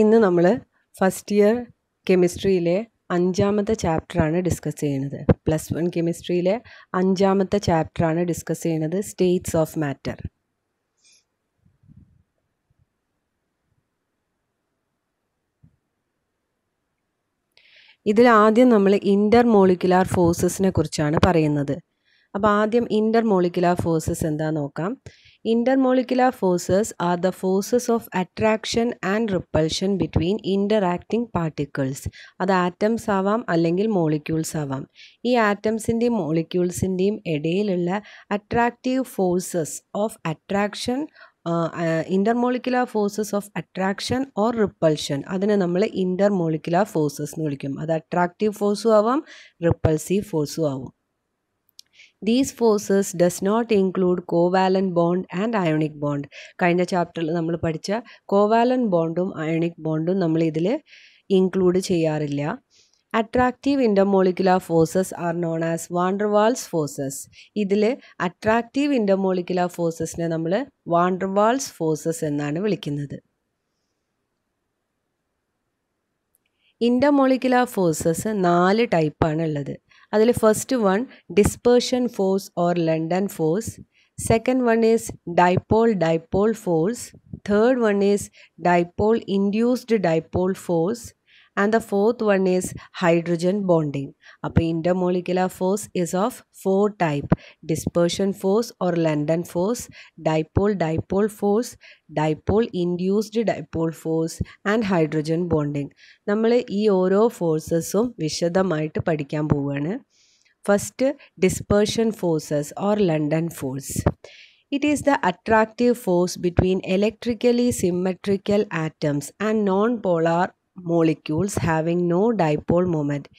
ഇന്ന് നമ്മൾ first year കെമിസ്ട്രിയിലെ അഞ്ചാമത്തെ ചാപ്റ്ററാണ് ഡിസ്കസ് ചെയ്യുന്നത്. പ്ലസ് വൺ കെമിസ്ട്രിയിലെ അഞ്ചാമത്തെ ചാപ്റ്ററാണ് ഡിസ്കസ് ചെയ്യുന്നത് സ്റ്റേറ്റ്സ് ഓഫ് മാറ്റർ ഇതിൽ ആദ്യം നമ്മൾ ഇന്റർ മോളിക്കുലാർ ഫോഴ്സസിനെ കുറിച്ചാണ് പറയുന്നത്. അപ്പോൾ ആദ്യം ഇന്റർ മോളിക്കുലാർ ഫോഴ്സസ് എന്താ നോക്കാം. Molecular forces are the forces of attraction and repulsion between interacting particles അത് ആറ്റംസ് ആവാം അല്ലെങ്കിൽ മോളിക്യൂൾസ് ആവാം. ഈ ആറ്റംസിന്റെയും മോളിക്യൂൾസിന്റെയും ഇടയിലുള്ള attractive forces of attraction intermolecular forces of attraction or repulsion അതിനെ നമ്മൾ ഇന്റർമോളിക്കുലാർ ഫോഴ്സസ് എന്ന് വിളിക്കും. അത് അട്രാക്റ്റീവ് ഫോഴ്സും ആവാം റിപ്പൾസീവ് ഫോഴ്സും ആവും. These forces does not include covalent bond and ionic bond കഴിഞ്ഞ ചാപ്റ്ററിൽ നമ്മൾ പഠിച്ച കോവാലൻ ബോണ്ടും അയോണിക് ബോണ്ടും നമ്മൾ ഇതിൽ ഇൻക്ലൂഡ് ചെയ്യാറില്ല. Attractive intermolecular forces are known as van der Waals forces ഇതിൽ അട്രാക്റ്റീവ് ഇന്റർമോളിക്കുലാർ ഫോഴ്സസിനെ നമ്മൾ വാണ്ടർവാൾസ് ഫോഴ്സസ് എന്നാണ് വിളിക്കുന്നത്. ഇന്റർമോളിക്കുലാർ ഫോഴ്സസ് നാല് ടൈപ്പാണ് ഉള്ളത് അതിൽ first one dispersion force or London force second one is dipole dipole force third one is dipole induced dipole force and the fourth one is hydrogen bonding അപ്പോൾ intermolecular force is of four type dispersion force or London force dipole dipole force dipole induced dipole force and hydrogen bonding നമ്മൾ ഈ ഓരോ ഫോഴ്സസും വിശദമായിട്ട് പഠിക്കാൻ പോവുകയാണ് first dispersion forces or London force It is the attractive force between electrically symmetrical atoms and non-polar molecules having no dipole moment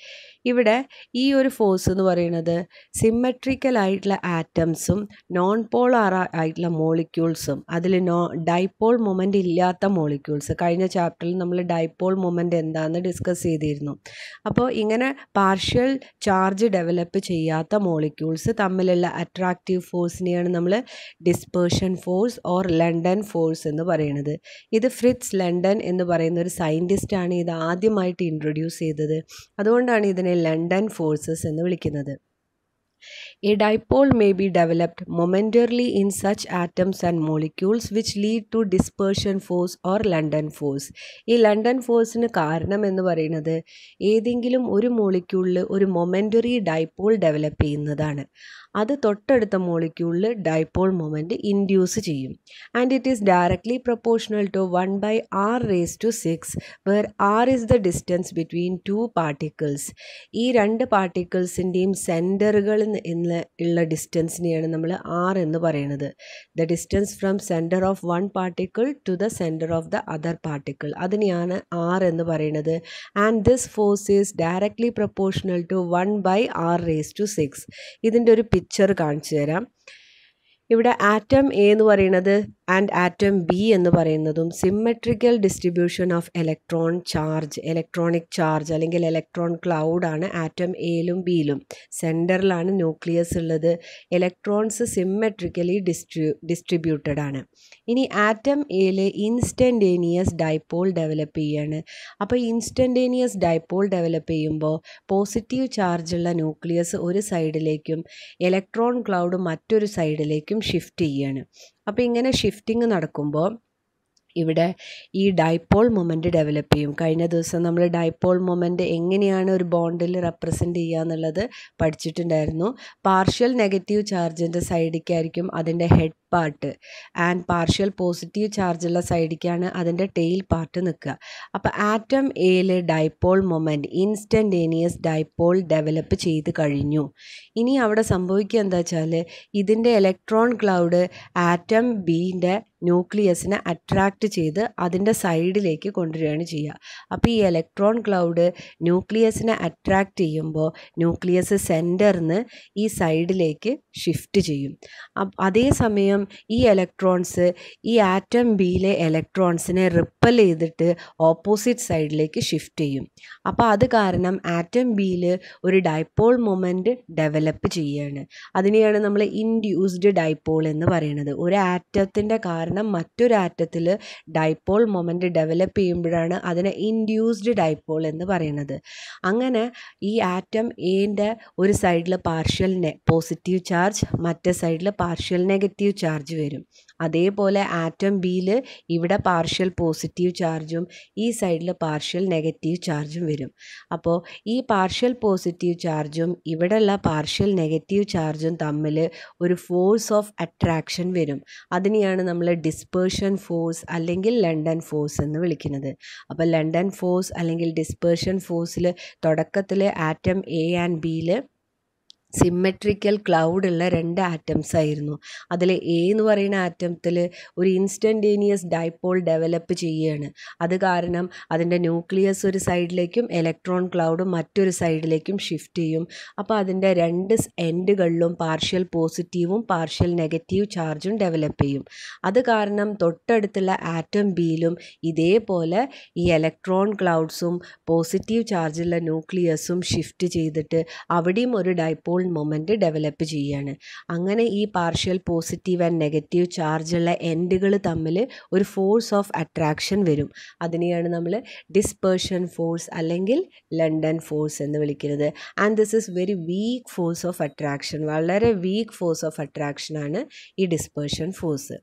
ഇവിടെ ഈ ഒരു ഫോഴ്സ് എന്ന് പറയുന്നത് സിമ്മട്രിക്കൽ ആയിട്ടുള്ള ആറ്റംസും നോൺ പോളാർ ആയിട്ടുള്ള മോളിക്യൂൾസും അതിൽ നോ ഡൈപോൾ മൊമെന്റ് ഇല്ലാത്ത മോളിക്യൂൾസ് കഴിഞ്ഞ ചാപ്റ്ററിൽ നമ്മൾ ഡൈപോൾ മൊമെന്റ് എന്താണെന്ന് ഡിസ്കസ് ചെയ്തിരുന്നു. അപ്പോൾ ഇങ്ങനെ പാർഷ്യൽ ചാർജ് ഡെവലപ്പ് ചെയ്യാത്ത മോളിക്യൂൾസ് തമ്മിലുള്ള അട്രാക്റ്റീവ് ഫോഴ്സിനെയാണ് നമ്മൾ dispersion force or London force എന്ന് പറയുന്നത് ഇത് ഫ്രിറ്റ്സ് ലണ്ടൻ എന്ന് പറയുന്ന ഒരു സയന്റിസ്റ്റാണ് ഇത് ആദ്യമായിട്ട് ഇൻട്രൊഡ്യൂസ് ചെയ്തത്. അതുകൊണ്ടാണ് ഇതിനെ ലണ്ടൻ ഫോഴ്സസ് എന്ന് വിളിക്കുന്നത്. A dipole may be developed momentarily in such atoms and molecules which lead to dispersion force or London force ഈ ലണ്ടൻ ഫോഴ്സിന് കാരണം എന്ന് പറയുന്നത് ഏതെങ്കിലും ഒരു മോളിക്യൂളിൽ ഒരു മൊമെന്ററി ഡൈപോൾ ഡെവലപ്പ് ചെയ്യുന്നതാണ്. അത് തൊട്ടടുത്ത മോളിക്യൂളിൽ ഡൈപോൾ മൊമെന്റ് ഇൻഡ്യൂസ് ചെയ്യും. And it is directly proportional to one by r raise to six where r is the distance between two particles ഈ രണ്ട് പാർട്ടിക്കിൾസിന്റെയും സെന്ററുകളിൽ നിന്ന് ഉള്ള ഡിസ്റ്റൻസിനെയാണ് നമ്മൾ ആർ എന്ന് പറയുന്നത് the distance from centre of one particle to the centre of the other particle അതിനെയാണ് r എന്ന് പറയുന്നത് and this force is directly proportional to one by r raise to six ഇതിന്റെ ഒരു പിക്ചർ കാണിച്ചു തരാം ഇവിടെ ആറ്റം എ എന്ന് പറയുന്നത് ആൻഡ് ആറ്റം ബി എന്ന് പറയുന്നതും symmetrical distribution of electron charge electronic charge അല്ലെങ്കിൽ ഇലക്ട്രോൺ ക്ലൗഡാണ് ആറ്റം എയിലും ബിയിലും സെന്ററിലാണ് ന്യൂക്ലിയസ് ഉള്ളത്. ഇലക്ട്രോൺസ് സിമ്മെട്രിക്കലി ഡിസ്ട്രി ഡിസ്ട്രിബ്യൂട്ടഡ് ആണ്. ഇനി ആറ്റം എയിൽ ഇൻസ്റ്റന്റേനിയസ് ഡൈപോൾ ഡെവലപ്പ് ചെയ്യാണ്. അപ്പോൾ ഇൻസ്റ്റന്റേനിയസ് ഡൈപോൾ ഡെവലപ്പ് ചെയ്യുമ്പോൾ പോസിറ്റീവ് ചാർജുള്ള ന്യൂക്ലിയസ് ഒരു സൈഡിലേക്കും ഇലക്ട്രോൺ ക്ലൗഡ് മറ്റൊരു സൈഡിലേക്കും ഷിഫ്റ്റ് ചെയ്യാണ്. അപ്പോൾ ഇങ്ങനെ ഷിഫ്റ്റിംഗ് നടക്കുമ്പോൾ ഇവിടെ ഈ ഡൈപോൾ മൊമെന്റ് ഡെവലപ്പ് ചെയ്യും. കഴിഞ്ഞ ദിവസം നമ്മൾ ഡൈപോൾ മൊമെന്റ് എങ്ങനെയാണ് ഒരു ബോണ്ടിൽ റെപ്രസെന്റ് ചെയ്യുക എന്നുള്ളത് പഠിച്ചിട്ടുണ്ടായിരുന്നു. പാർഷ്യൽ നെഗറ്റീവ് ചാർജിന്റെ സൈഡിക്കായിരിക്കും അതിന്റെ head part and partial positive ചാർജുള്ള സൈഡിക്കാണ് അതിന്റെ ടെയിൽ പാർട്ട് നിൽക്കുക. അപ്പോൾ ആറ്റം എയിൽ dipole moment instantaneous dipole develop ചെയ്ത് കഴിഞ്ഞു. ഇനി അവിടെ സംഭവിക്കുക എന്താ വെച്ചാൽ ഇതിന്റെ ഇലക്ട്രോൺ ക്ലൗഡ് ആറ്റം ബീന്റെ ന്യൂക്ലിയസിനെ അട്രാക്റ്റ് ചെയ്ത് അതിന്റെ സൈഡിലേക്ക് കൊണ്ടുവരികയാണ് ചെയ്യുക. അപ്പോൾ ഈ ഇലക്ട്രോൺ ക്ലൗഡ് ന്യൂക്ലിയസിനെ അട്രാക്റ്റ് ചെയ്യുമ്പോൾ ന്യൂക്ലിയസ് സെന്ററിന്ന് ഈ സൈഡിലേക്ക് ഷിഫ്റ്റ് ചെയ്യും. അതേസമയം ഈ ഇലക്ട്രോൺസ് ഈ ആറ്റം ബിയിലെ ഇലക്ട്രോൺസിനെ റിപ്പൽ ചെയ്തിട്ട് ഓപ്പോസിറ്റ് സൈഡിലേക്ക് ഷിഫ്റ്റ് ചെയ്യും. അപ്പോൾ അത് കാരണം ആറ്റം ബിയിൽ ഒരു ഡൈപ്പോൾ മൊമെന്റ് ഡെവലപ്പ് ചെയ്യുകയാണ്. അതിനെയാണ് നമ്മൾ ഇൻഡ്യൂസ്ഡ് ഡൈപ്പോൾ എന്ന് പറയുന്നത്. ഒരു ആറ്റത്തിന്റെ കാരണം കാരണം മറ്റൊരു ആറ്റത്തിൽ ഡൈപോൾ മൊമെന്റ് ഡെവലപ്പ് ചെയ്യുമ്പോഴാണ് അതിനെ ഇൻഡ്യൂസ്ഡ് ഡൈപോൾ എന്ന് പറയുന്നത്. അങ്ങനെ ഈ ആറ്റം എന്റെ ഒരു സൈഡിൽ പാർഷ്യൽ നെ പോസിറ്റീവ് ചാർജ് മറ്റേ സൈഡിൽ പാർഷ്യൽ നെഗറ്റീവ് ചാർജ് വരും. അതേപോലെ ആറ്റം ബിയിൽ ഇവിടെ പാർഷ്യൽ പോസിറ്റീവ് ചാർജും ഈ സൈഡിൽ പാർഷ്യൽ നെഗറ്റീവ് ചാർജും വരും. അപ്പോൾ ഈ പാർഷ്യൽ പോസിറ്റീവ് ചാർജും ഇവിടെയുള്ള പാർഷ്യൽ നെഗറ്റീവ് ചാർജും തമ്മിൽ ഒരു ഫോഴ്സ് ഓഫ് അട്രാക്ഷൻ വരും. അതിനെയാണ് നമ്മൾ ഡിസ്പേർഷൻ ഫോഴ്സ് അല്ലെങ്കിൽ ലണ്ടൻ ഫോഴ്സ് എന്ന് വിളിക്കുന്നത്. അപ്പോൾ ലണ്ടൻ ഫോഴ്സ് അല്ലെങ്കിൽ ഡിസ്പേർഷൻ ഫോഴ്സിൽ തുടക്കത്തിൽ ആറ്റം എ ആൻഡ് ബിയിൽ സിമ്മെട്രിക്കൽ ക്ലൗഡ് ഉള്ള രണ്ട് ആറ്റംസ് ആയിരുന്നു. അതിൽ എ എന്ന് പറയുന്ന ആറ്റത്തിൽ ഒരു ഇൻസ്റ്റന്റേനിയസ് ഡൈപോൾ ഡെവലപ്പ് ചെയ്യുകയാണ്. അത് കാരണം അതിന്റെ ന്യൂക്ലിയസ് ഒരു സൈഡിലേക്കും ഇലക്ട്രോൺ ക്ലൗഡ് മറ്റൊരു സൈഡിലേക്കും ഷിഫ്റ്റ് ചെയ്യും. അപ്പോൾ അതിന്റെ രണ്ട് എൻഡുകളിലും പാർഷ്യൽ പോസിറ്റീവും പാർഷ്യൽ നെഗറ്റീവ് ചാർജും ഡെവലപ്പ് ചെയ്യും. അത് കാരണം തൊട്ടടുത്തുള്ള ആറ്റം ബിയിലും ഇതേപോലെ ഈ ഇലക്ട്രോൺ ക്ലൗഡ്സും പോസിറ്റീവ് ചാർജുള്ള ന്യൂക്ലിയസും ഷിഫ്റ്റ് ചെയ്തിട്ട് അവിടെയും ഒരു ഡൈപോൾ മൊമെന്റ് ഡെവലപ്പ് ചെയ്യുകയാണ് അങ്ങനെ ഈ പാർഷ്യൽ പോസിറ്റീവ് ആൻഡ് നെഗറ്റീവ് ചാർജുള്ള എൻഡുകൾ തമ്മിൽ ഒരു ഫോഴ്സ് ഓഫ് അട്രാക്ഷൻ വരും. അതിനെയാണ് നമ്മൾ ഡിസ്പേർഷൻ ഫോഴ്സ് അല്ലെങ്കിൽ ലണ്ടൻ ഫോഴ്സ് എന്ന് വിളിക്കുന്നത്. And this is very weak force of attraction വളരെ വീക്ക് ഫോഴ്സ് ഓഫ് അട്രാക്ഷനാണ് ഈ dispersion force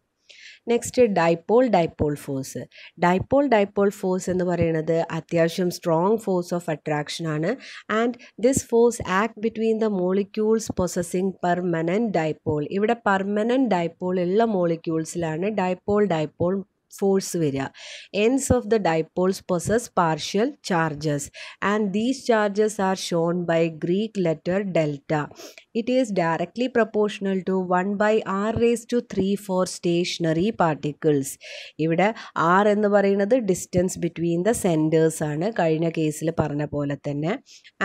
next dipole dipole force dipole dipole force എന്ന് പറയുന്നത് അത്യാവശ്യം സ്ട്രോങ് ഫോഴ്സ് ഓഫ് അട്രാക്ഷൻ ആണ്. And this force act between the molecules possessing permanent dipole ഇവിടെ permanent dipole ഉള്ള മോളിക്യൂൾസിലാണ് ഡൈപോൾ ഡൈപോൾ ഫോഴ്സ് വരിക. Ends of the dipoles possess partial charges and these charges are shown by Greek letter delta it is directly proportional to one by r raise to three for stationary particles ഇവിടെ r എന്ന് പറയുന്നത് distance between the centres ആണ് കഴിഞ്ഞ കേസിൽ പറഞ്ഞ പോലെ തന്നെ.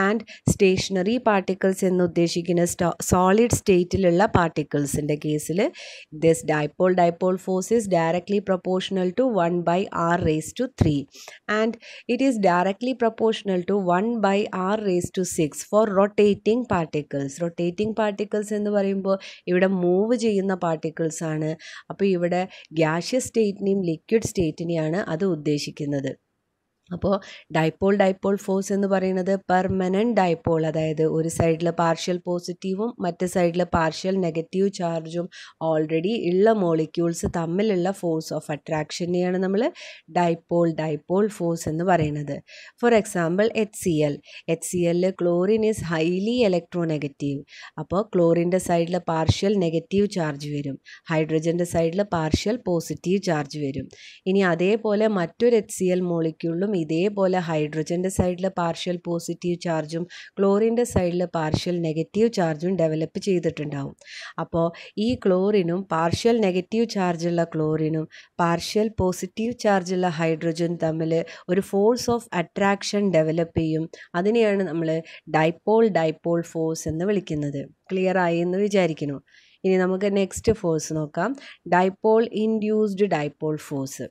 And stationary particles എന്ന് ഉദ്ദേശിക്കുന്ന സോളിഡ് സ്റ്റേറ്റിലുള്ള പാർട്ടിക്കിൾസിന്റെ കേസിൽ this dipole dipole force is directly proportional to 1 by r raised to 3 and it is directly proportional to 1 by r raised to 6 for rotating particles. Rotating particles എന്ന് പറയുമ്പോൾ ഇവിടെ move ചെയ്യുന്ന particles ആണ് അപ്പോൾ ഇവിടെ ഗ്യാഷ്യസ് സ്റ്റേറ്റിനെയും ലിക്വിഡ് സ്റ്റേറ്റിനെയാണ് അത് ഉദ്ദേശിക്കുന്നത്. അപ്പോൾ ഡൈപോൾ ഡൈപോൾ ഫോഴ്സ് എന്ന് പറയുന്നത് പെർമനന്റ് ഡൈപോൾ അതായത് ഒരു സൈഡിൽ പാർഷ്യൽ പോസിറ്റീവും മറ്റേ സൈഡിൽ പാർഷ്യൽ നെഗറ്റീവ് ചാർജും ഓൾറെഡി ഉള്ള മോളിക്യൂൾസ് തമ്മിലുള്ള ഫോഴ്സ് ഓഫ് അട്രാക്ഷനെയാണ് നമ്മൾ ഡൈപോൾ ഡൈപോൾ ഫോഴ്സ് എന്ന് പറയുന്നത്. For example H C L H C എല്ലിൽ chlorine is highly electronegative അപ്പോൾ ക്ലോറിന്റെ സൈഡിൽ പാർഷ്യൽ നെഗറ്റീവ് ചാർജ് വരും. ഹൈഡ്രജന്റെ സൈഡിൽ പാർഷ്യൽ പോസിറ്റീവ് ചാർജ് വരും. ഇനി അതേപോലെ മറ്റൊരു എച്ച് സി എൽ മോളിക്യൂളിലും ഇതേപോലെ ഹൈഡ്രജന്റെ സൈഡിൽ പാർഷ്യൽ പോസിറ്റീവ് ചാർജും ക്ലോറിന്റെ സൈഡിൽ പാർഷ്യൽ നെഗറ്റീവ് ചാർജും ഡെവലപ്പ് ചെയ്തിട്ടുണ്ടാവും. അപ്പോൾ ഈ ക്ലോറിനും പാർഷ്യൽ നെഗറ്റീവ് ചാർജുള്ള ക്ലോറിനും പാർഷ്യൽ പോസിറ്റീവ് ചാർജുള്ള ഹൈഡ്രജൻ തമ്മിൽ ഒരു ഫോഴ്സ് ഓഫ് അട്രാക്ഷൻ ഡെവലപ്പ് ചെയ്യും. അതിനെയാണ് നമ്മൾ ഡൈപ്പോൾ ഡൈപ്പോൾ ഫോഴ്സ് എന്ന് വിളിക്കുന്നത്. ക്ലിയർ ആയി എന്ന് വിചാരിക്കുന്നു. ഇനി നമുക്ക് നെക്സ്റ്റ് ഫോഴ്സ് നോക്കാം. Dipole induced dipole force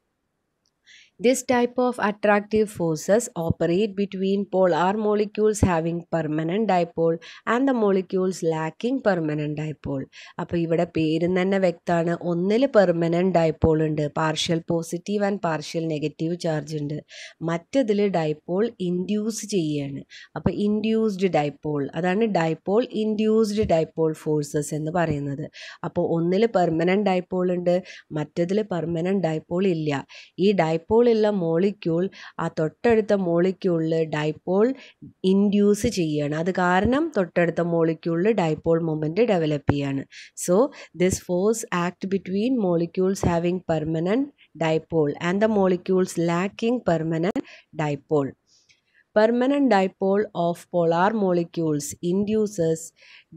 This type of attractive forces operate between polar molecules having permanent dipole and the molecules lacking permanent dipole. അപ്പോൾ ഇവിടെ പേരും തന്നെ വ്യക്തമാണ്. ഒന്നിൽ പെർമനന്റ് ഡൈപ്പോൾ ഉണ്ട്. Partial positive and partial negative charge ഉണ്ട്. മറ്റതിൽ ഡൈപ്പോൾ ഇൻഡ്യൂസ് ചെയ്യുകയാണ് അപ്പോൾ ഇൻഡ്യൂസ്ഡ് ഡൈപ്പോൾ അതാണ് ഡൈപ്പോൾ ഇൻഡ്യൂസ്ഡ് ഡൈപ്പോൾ ഫോഴ്സസ് എന്ന് പറയുന്നത്. അപ്പോൾ ഒന്നിൽ പെർമനന്റ് ഡൈപ്പോൾ ഉണ്ട് മറ്റതിൽ പെർമനന്റ് ഡൈപ്പോൾ ഇല്ല. ഈ ഡൈപോൾ ഉള്ള മോളിക്യൂൾ ആ തൊട്ടടുത്ത മോളിക്യൂളിൽ ഡൈപോൾ ഇൻഡ്യൂസ് ചെയ്യുകയാണ് അത് കാരണം തൊട്ടടുത്ത മോളിക്യൂളിൽ ഡൈപോൾ മൊമെന്റ് ഡെവലപ്പ് ചെയ്യാണ്. So this force act between molecules having permanent dipole and the molecules lacking permanent dipole permanent dipole of polar molecules induces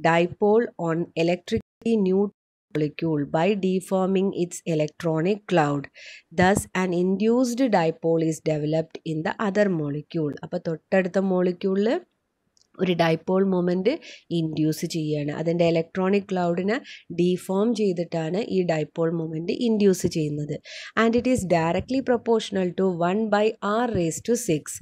dipole on electrically neutral molecule by deforming its electronic cloud. Thus, an induced dipole is developed in the other molecule. അപ്പോൾ തൊട്ടടുത്ത മോളിക്യൂളിൽ ഒരു dipole moment induce ചെയ്യുകയാണ് അതിന്റെ electronic ക്ലൗഡിനെ deform ചെയ്തിട്ടാണ് ഈ dipole moment induce ചെയ്യുന്നത് and it is directly proportional to one by r raise to six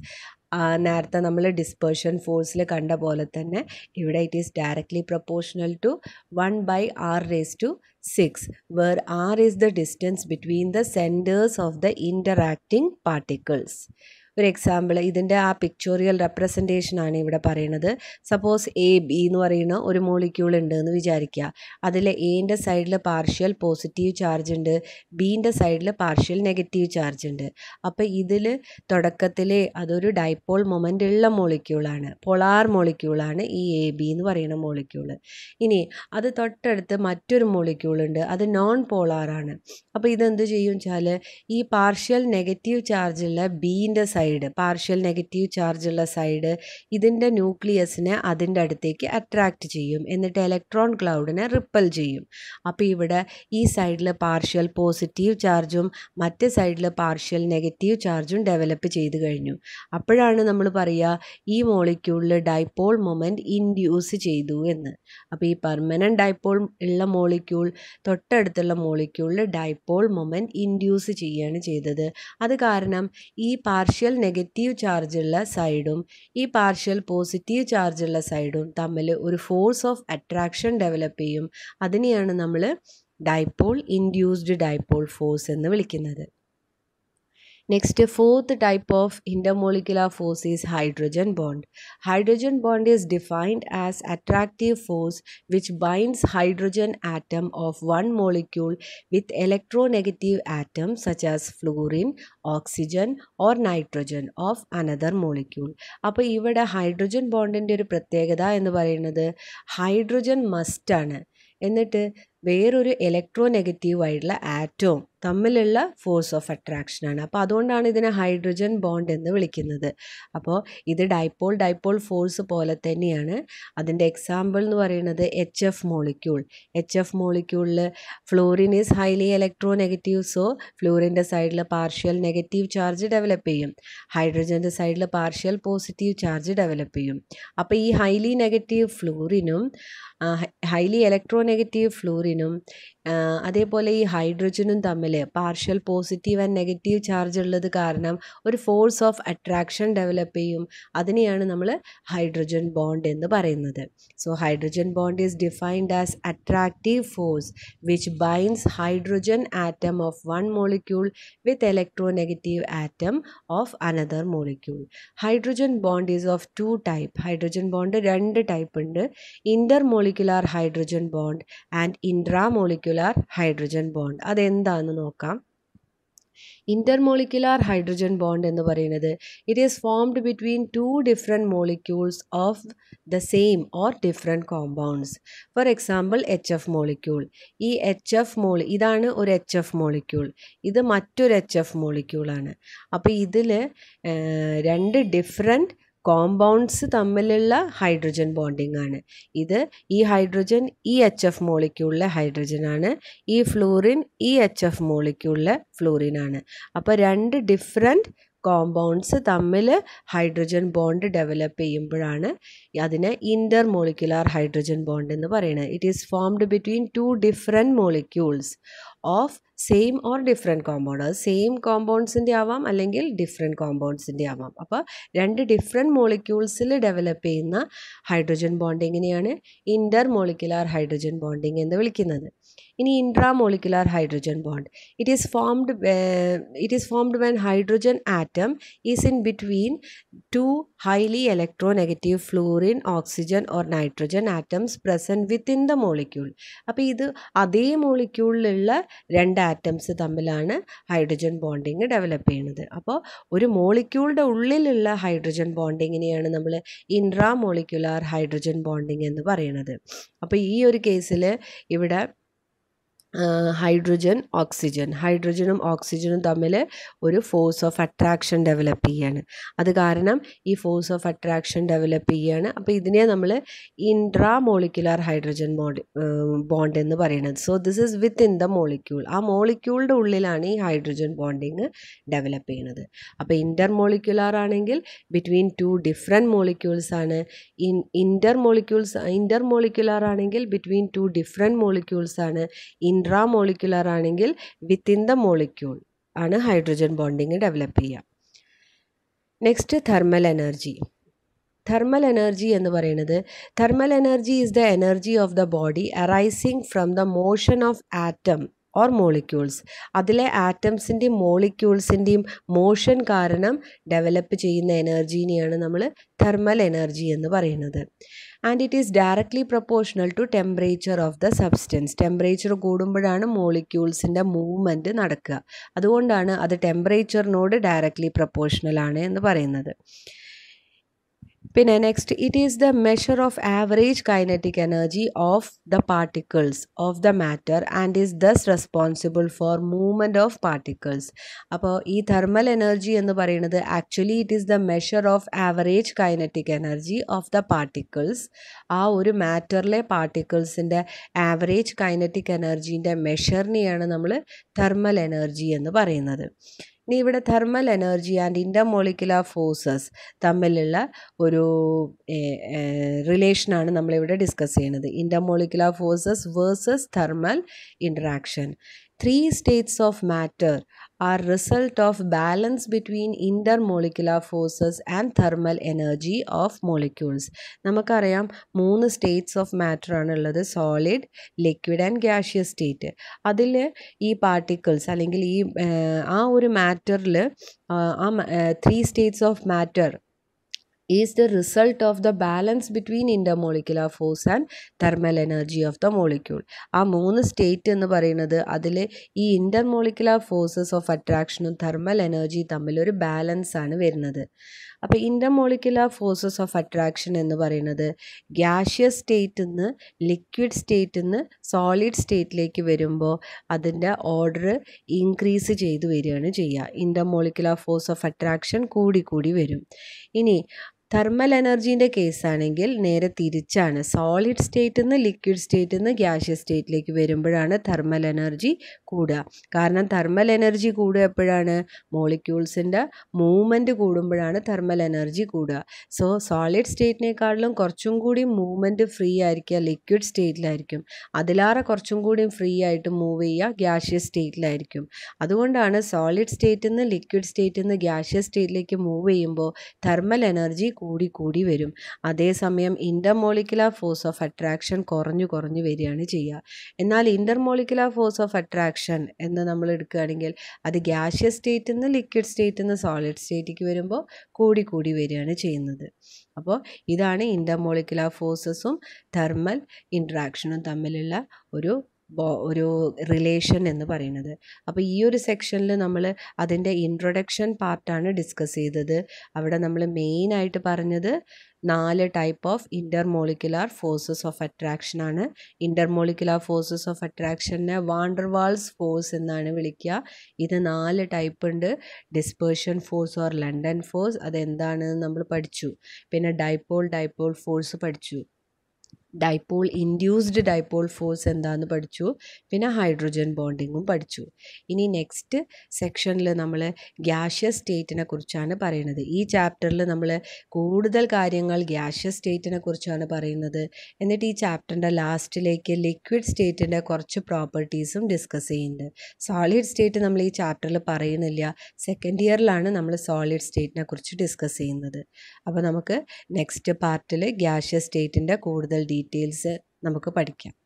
നേരത്തെ നമ്മൾ ഡിസ്പേർഷൻ ഫോഴ്സിൽ കണ്ട പോലെ തന്നെ ഇവിടെ it is directly proportional to one by r raise to 6 where r is the distance between the centers of the interacting particles ഒരു example ഇതിന്റെ ആ പിക്ചോറിയൽ റെപ്രസെന്റേഷൻ ആണ് ഇവിടെ പറയുന്നത്. സപ്പോസ് എ ബി എന്ന് പറയുന്ന ഒരു മോളിക്യൂൾ ഉണ്ട് എന്ന് വിചാരിക്കുക. അതിൽ എന്റെ സൈഡിൽ പാർഷ്യൽ പോസിറ്റീവ് ചാർജ് ഉണ്ട്. ബീന്റെ സൈഡിൽ പാർഷ്യൽ നെഗറ്റീവ് ചാർജ് ഉണ്ട്. അപ്പോൾ ഇതിൽ തുടക്കത്തിലെ അതൊരു ഡൈപ്പോൾ മൊമെന്റ് ഉള്ള മോളിക്യൂളാണ് പൊളാർ മോളിക്യൂളാണ് ഈ എ ബി എന്ന് പറയുന്ന മോളിക്യൂൾ ഇനി അത് തൊട്ടടുത്ത് മറ്റൊരു മോളിക്യൂൾ ഉണ്ട്. അത് നോൺ പോളാറാണ് അപ്പോൾ ഇതെന്ത് ചെയ്യും വെച്ചാൽ ഈ പാർഷ്യൽ നെഗറ്റീവ് ചാർജുള്ള ബീന്റെ സൈഡ് പാർഷ്യൽ നെഗറ്റീവ് ചാർജ് ഉള്ള സൈഡ് ഇതിന്റെ ന്യൂക്ലിയസിനെ അതിന്റെ അടുത്തേക്ക് അട്രാക്റ്റ് ചെയ്യും. എന്നിട്ട് ഇലക്ട്രോൺ ക്ലൗഡിനെ റിപ്പൽ ചെയ്യും. അപ്പോൾ ഇവിടെ ഈ സൈഡിൽ പാർഷ്യൽ പോസിറ്റീവ് ചാർജും മറ്റ് സൈഡിൽ പാർഷ്യൽ നെഗറ്റീവ് ചാർജും ഡെവലപ്പ് ചെയ്ത് കഴിഞ്ഞു. അപ്പോഴാണ് നമ്മൾ പറയുക ഈ മോളിക്യൂളിൽ ഡൈപോൾ മൊമെന്റ് ഇൻഡ്യൂസ് ചെയ്തു എന്ന്. അപ്പോൾ ഈ പെർമനന്റ് ഡൈപോൾ ഉള്ള മോളിക്യൂൾ തൊട്ടടുത്തുള്ള മോളിക്യൂളിൽ ഡൈപോൾ മൊമെന്റ് ഇൻഡ്യൂസ് ചെയ്യുകയാണ് ചെയ്തത്. അത് കാരണം ഈ പാർഷ്യൽ നെഗറ്റീവ് ചാർജുള്ള സൈഡും ഈ പാർഷ്യൽ പോസിറ്റീവ് ചാർജുള്ള സൈഡും തമ്മിൽ ഒരു ഫോഴ്സ് ഓഫ് അട്രാക്ഷൻ ഡെവലപ്പ് ചെയ്യും. അതിനെയാണ് നമ്മൾ ഡൈപോൾ ഇൻഡ്യൂസ്ഡ് ഡൈപോൾ ഫോഴ്സ് എന്ന് വിളിക്കുന്നത്. Next fourth type of intermolecular force is hydrogen bond hydrogen bond is defined as attractive force which binds hydrogen atom of one molecule with electronegative atom such as fluorine oxygen or nitrogen of another molecule അപ്പോൾ ഇവിടെ hydrogen ബോണ്ടിന്റെ ഒരു പ്രത്യേകത എന്ന് പറയുന്നത് hydrogen മസ്റ്റാണ് എന്നിട്ട് വേറൊരു electro negative ആയിട്ടുള്ള ആറ്റവും തമ്മിലുള്ള ഫോഴ്സ് ഓഫ് അട്രാക്ഷൻ ആണ്. അപ്പോൾ അതുകൊണ്ടാണ് ഇതിനെ ഹൈഡ്രജൻ ബോണ്ട് എന്ന് വിളിക്കുന്നത്. അപ്പോൾ ഇത് ഡൈപ്പോൾ ഡൈപ്പോൾ ഫോഴ്സ് പോലെ തന്നെയാണ്. അതിന്റെ എക്സാമ്പിൾ എന്ന് പറയുന്നത് H F molecule H F മോളിക്യൂളിൽ fluorine is highly electronegative so ഫ്ലോറിന്റെ സൈഡിൽ പാർഷ്യൽ നെഗറ്റീവ് ചാർജ് ഡെവലപ്പ് ചെയ്യും. ഹൈഡ്രജന്റെ സൈഡിൽ പാർഷ്യൽ പോസിറ്റീവ് ചാർജ് ഡെവലപ്പ് ചെയ്യും. അപ്പോൾ ഈ ഹൈലി നെഗറ്റീവ് ഫ്ലൂറിനും ഹൈലി ഇലക്ട്രോനെഗറ്റീവ് ഫ്ലൂറിനും അതേപോലെ ഈ ഹൈഡ്രജനും തമ്മിൽ partial positive and negative charge ഉള്ളത് കാരണം ഒരു ഫോഴ്സ് ഓഫ് അട്രാക്ഷൻ ഡെവലപ്പ് ചെയ്യും. അതിനെയാണ് നമ്മൾ ഹൈഡ്രജൻ ബോണ്ട് എന്ന് പറയുന്നത്. So hydrogen bond is defined as attractive force which binds hydrogen atom of one molecule with electronegative atom of another molecule hydrogen bond is of two type hydrogen bond രണ്ട് type ഉണ്ട്. Intermolecular hydrogen bond and intramolecular hydrogen bond. അതെന്താണെന്ന് നോക്കാം. Intermolecular hydrogen bond എന്ന് പറയുന്നത് it is formed between two different molecules of the same or different compounds for example H F molecule ഈ H F മോളി ഇതാണ് ഒരു H F molecule ഇത് മറ്റൊരു എച്ച് എഫ് മോളിക്യൂളാണ് അപ്പോൾ ഇതിൽ രണ്ട് ഡിഫറെന്റ് കോമ്പൗണ്ട്സ് തമ്മിലുള്ള ഹൈഡ്രജൻ ബോണ്ടിങ് ആണ്. ഇത് ഈ ഹൈഡ്രജൻ ഈ എച്ച് എഫ് മോളിക്യൂളിലെ ഹൈഡ്രജൻ ആണ്. ഈ ഫ്ലൂറിൻ ഈ എച്ച് എഫ് മോളിക്യൂളിലെ ഫ്ലൂറിൻ ആണ്. അപ്പോൾ രണ്ട് ഡിഫറെന്റ് കോമ്പൗണ്ട്സ് തമ്മിൽ ഹൈഡ്രജൻ ബോണ്ട് ഡെവലപ്പ് ചെയ്യുമ്പോഴാണ് അതിനെ ഇന്റർ മോളിക്കുലാർ ഹൈഡ്രജൻ ബോണ്ട് എന്ന് പറയുന്നത്. It is formed between two different molecules of same or different compound അത് സെയിം കോമ്പൗണ്ട്സിന്റെ ആവാം അല്ലെങ്കിൽ ഡിഫറെന്റ് കോമ്പൗണ്ട്സിന്റെ ആവാം. അപ്പോൾ രണ്ട് ഡിഫറെന്റ് മോളിക്യൂൾസിൽ ഡെവലപ്പ് ചെയ്യുന്ന ഹൈഡ്രജൻ ബോണ്ടിങ്ങിനെയാണ് ഇന്റർ മോളിക്കുലാർ ഹൈഡ്രജൻ ബോണ്ടിങ് എന്ന് വിളിക്കുന്നത്. ഇനി intramolecular hydrogen bond it is formed it is formed when hydrogen atom is in between two highly electronegative fluorine oxygen or nitrogen atoms present within the molecule അപ്പോൾ ഇത് അതേ മോളിക്യൂളിലുള്ള രണ്ട് atoms തമ്മിലാണ് hydrogen bonding develop ചെയ്യുന്നത്. അപ്പോൾ ഒരു മോളിക്യൂളുടെ ഉള്ളിലുള്ള ഹൈഡ്രജൻ ബോണ്ടിങ്ങിനെയാണ് നമ്മൾ ഇൻട്രാ മോളിക്കുലാർ ഹൈഡ്രജൻ ബോണ്ടിങ് എന്ന് പറയുന്നത്. അപ്പോൾ ഈ ഒരു കേസിൽ ഇവിടെ ഹൈഡ്രജൻ ഓക്സിജൻ. ഹൈഡ്രജനും ഓക്സിജനും തമ്മിൽ ഒരു ഫോഴ്സ് ഓഫ് അട്രാക്ഷൻ ഡെവലപ്പ് ചെയ്യാണ്. അത് കാരണം ഈ ഫോഴ്സ് ഓഫ് അട്രാക്ഷൻ ഡെവലപ്പ് ചെയ്യാണ്. അപ്പോൾ ഇതിനെ നമ്മൾ intramolecular hydrogen bond bond എന്ന് പറയുന്നത്. So this is within the molecule ആ മോളിക്യൂളിന്റെ ഉള്ളിലാണ് ഈ ഹൈഡ്രജൻ ബോണ്ടിങ് ഡെവലപ്പ് ചെയ്യുന്നത്. അപ്പോൾ ഇന്റർ മോളിക്കുലാർ ആണെങ്കിൽ ബിറ്റ്വീൻ ടു ഡിഫറെന്റ് മോളിക്യൂൾസ് ആണ്. In inter molecules intermolecular ആണെങ്കിൽ ബിറ്റ്വീൻ ടു ഡിഫറെന്റ് മോളിക്യൂൾസ് ആണ്. ഇൻട്രാ മോളിക്കുലർ ആണെങ്കിൽ വിത്തിൻ ദ മോളിക്യൂൾ ആണ് ഹൈഡ്രജൻ ബോണ്ടിങ് ഡെവലപ്പ് ചെയ്യുക. Next thermal energy thermal energy എന്ന് പറയുന്നത് thermal energy is the energy of the body arising from the motion of atom or molecules അതിലെ ആറ്റംസിന്റെയും മോളിക്യൂൾസിന്റെയും motion കാരണം develop ചെയ്യുന്ന എനർജീനെയാണ് നമ്മൾ തെർമൽ എനർജി എന്ന് പറയുന്നത്. And it is directly proportional to temperature of the substance temperature കൂടുമ്പോഴാണ് മോളിക്യൂൾസിന്റെ movement നടക്കുക. അതുകൊണ്ടാണ് അത് ടെമ്പറേച്ചറിനോട് ഡയറക്ട്ലി പ്രൊപ്പോർഷണൽ ആണ് എന്ന് പറയുന്നത്. പിന്നെ next it is the measure of average kinetic energy of the particles of the matter and is thus responsible for movement of particles അപ്പോൾ ഈ തെർമൽ എനർജി എന്ന് പറയുന്നത് actually it is the measure of average kinetic energy of the particles ആ ഒരു മാറ്ററിലെ പാർട്ടിക്കിൾസിന്റെ average kinetic എനർജീന്റെ മെഷറിനെയാണ് നമ്മൾ thermal energy എന്ന് പറയുന്നത്. ഇനി ഇവിടെ thermal energy and intermolecular forces തമ്മിലുള്ള ഒരു റിലേഷനാണ് നമ്മളിവിടെ ഡിസ്കസ് ചെയ്യുന്നത്. Intermolecular forces versus thermal interaction three states of matter are result of balance between intermolecular forces and thermal energy of molecules. നമുക്കറിയാം മൂന്ന് സ്റ്റേറ്റ്സ് ഓഫ് മാറ്റർ ആണ് ഉള്ളത് solid liquid and gaseous state അതിൽ ഈ പാർട്ടിക്കിൾസ് അല്ലെങ്കിൽ ഈ ആ ഒരു മാറ്ററിൽ ആ three states of matter is the result of the balance between intermolecular force and thermal energy of the molecule ആ മൂന്ന് സ്റ്റേറ്റ് എന്ന് പറയുന്നത് അതിൽ ഈ ഇന്റർമോളിക്കുലർ ഫോഴ്സസ് ഓഫ് അട്രാക്ഷനും തെർമൽ എനർജി തമ്മിൽ ഒരു ബാലൻസ് ആണ് വരുന്നത്. അപ്പോൾ ഇന്റർമോളിക്കുലർ ഫോഴ്സസ് ഓഫ് അട്രാക്ഷൻ എന്ന് പറയുന്നത് ഗ്യാഷ്യസ് സ്റ്റേറ്റിൽ നിന്ന് ലിക്വിഡ് സ്റ്റേറ്റിൽ നിന്ന് സോളിഡ് സ്റ്റേറ്റിലേക്ക് വരുമ്പോൾ അതിന്റെ ഓർഡർ ഇൻക്രീസ് ചെയ്തു വരികയാണ് ചെയ്യുക. ഇന്റർമോളിക്കുലർ ഫോഴ്സ് ഓഫ് അട്രാക്ഷൻ കൂടി കൂടി വരും. ഇനി തെർമൽ എനർജീന്റെ കേസാണെങ്കിൽ നേരെ തിരിച്ചാണ്. സോളിഡ് സ്റ്റേറ്റിൽ നിന്ന് ലിക്വിഡ് സ്റ്റേറ്റിൽ നിന്ന് ഗ്യാഷ്യസ് സ്റ്റേറ്റിലേക്ക് വരുമ്പോഴാണ് തെർമൽ എനർജി കൂടുക. കാരണം തെർമൽ എനർജി കൂടുക എപ്പോഴാണ്? മോളിക്യൂൾസിന്റെ മൂവ്മെന്റ് കൂടുമ്പോഴാണ് തെർമൽ എനർജി കൂടുക. സോ സോളിഡ് സ്റ്റേറ്റിനേക്കാളിലും കുറച്ചും കൂടി മൂവ്മെന്റ് ഫ്രീ ആയിരിക്കുക ലിക്വിഡ് സ്റ്റേറ്റിലായിരിക്കും അതിലാറെ കുറച്ചും കൂടി ഫ്രീ ആയിട്ട് മൂവ് ചെയ്യുക ഗ്യാഷ്യസ് സ്റ്റേറ്റിലായിരിക്കും അതുകൊണ്ടാണ് സോളിഡ് സ്റ്റേറ്റിൽ നിന്ന് ലിക്വിഡ് സ്റ്റേറ്റിൽ നിന്ന് ഗ്യാഷ്യസ് സ്റ്റേറ്റിലേക്ക് മൂവ് ചെയ്യുമ്പോൾ തെർമൽ എനർജി കൂടി കൂടി വരും. അതേസമയം ഇന്റർമോളിക്കുലർ ഫോഴ്സ് ഓഫ് അട്രാക്ഷൻ കുറഞ്ഞു കുറഞ്ഞു വരികയാണ് ചെയ്യുക. എന്നാൽ ഇന്റർമോളിക്കുലർ ഫോഴ്സ് ഓഫ് അട്രാക്ഷൻ എന്ന് നമ്മൾ എടുക്കുകയാണെങ്കിൽ അത് ഗ്യാഷ്യസ് സ്റ്റേറ്റിൽ നിന്ന് ലിക്വിഡ് സ്റ്റേറ്റിൽ നിന്ന് സോളിഡ് സ്റ്റേറ്റിലേക്ക് വരുമ്പോൾ കൂടി കൂടി വരികയാണ് ചെയ്യുന്നത്. അപ്പോൾ ഇതാണ് ഇന്റർമോളിക്കുലർ ഫോഴ്സസും തെർമൽ ഇൻട്രാക്ഷനും തമ്മിലുള്ള ഒരു ഒരു റിലേഷൻ എന്ന് പറയുന്നത്. അപ്പോൾ ഈ ഒരു സെക്ഷനിൽ നമ്മൾ അതിന്റെ ഇൻട്രൊഡക്ഷൻ പാർട്ടാണ് ഡിസ്കസ് ചെയ്തത്. അവിടെ നമ്മൾ മെയിനായിട്ട് പറഞ്ഞത് നാല് type of intermolecular forces of attraction ആണ്. ഇന്റർമോളിക്കുലാർ ഫോഴ്സസ് ഓഫ് അട്രാക്ഷനെ വാണ്ടർവാൾസ് ഫോഴ്സ് എന്നാണ് വിളിക്കുക. ഇത് നാല് ടൈപ്പ് ഉണ്ട്. Dispersion force or London force അതെന്താണെന്ന് നമ്മൾ പഠിച്ചു. പിന്നെ ഡൈപ്പോൾ ഡൈപ്പോൾ ഫോഴ്സ് പഠിച്ചു. ഡൈപോൾ ഇൻഡ്യൂസ്ഡ് ഡൈപോൾ ഫോഴ്സ് എന്താണെന്ന് പഠിച്ചു. പിന്നെ ഹൈഡ്രോജൻ ബോണ്ടിങ്ങും പഠിച്ചു. ഇനി നെക്സ്റ്റ് സെക്ഷനിൽ നമ്മൾ ഗ്യാഷ്യസ് സ്റ്റേറ്റിനെ കുറിച്ചാണ് പറയുന്നത്. ഈ ചാപ്റ്ററിൽ നമ്മൾ കൂടുതൽ കാര്യങ്ങൾ ഗ്യാഷ്യസ് സ്റ്റേറ്റിനെ കുറിച്ചാണ് പറയുന്നത്. എന്നിട്ട് ഈ ചാപ്റ്ററിന്റെ ലാസ്റ്റിലേക്ക് ലിക്വിഡ് സ്റ്റേറ്റിന്റെ കുറച്ച് പ്രോപ്പർട്ടീസും ഡിസ്കസ് ചെയ്യുന്നുണ്ട്. സോളിഡ് സ്റ്റേറ്റ് നമ്മൾ ഈ ചാപ്റ്ററിൽ പറയുന്നില്ല. സെക്കൻഡ് ഇയറിലാണ് നമ്മൾ സോളിഡ് സ്റ്റേറ്റിനെ കുറിച്ച് ഡിസ്കസ് ചെയ്യുന്നത്. അപ്പോൾ നമുക്ക് നെക്സ്റ്റ് പാർട്ടിൽ ഗ്യാഷ്യസ് സ്റ്റേറ്റിന്റെ കൂടുതൽ ഡീറ്റെയിൽസ് നമുക്ക് പഠിക്കാം.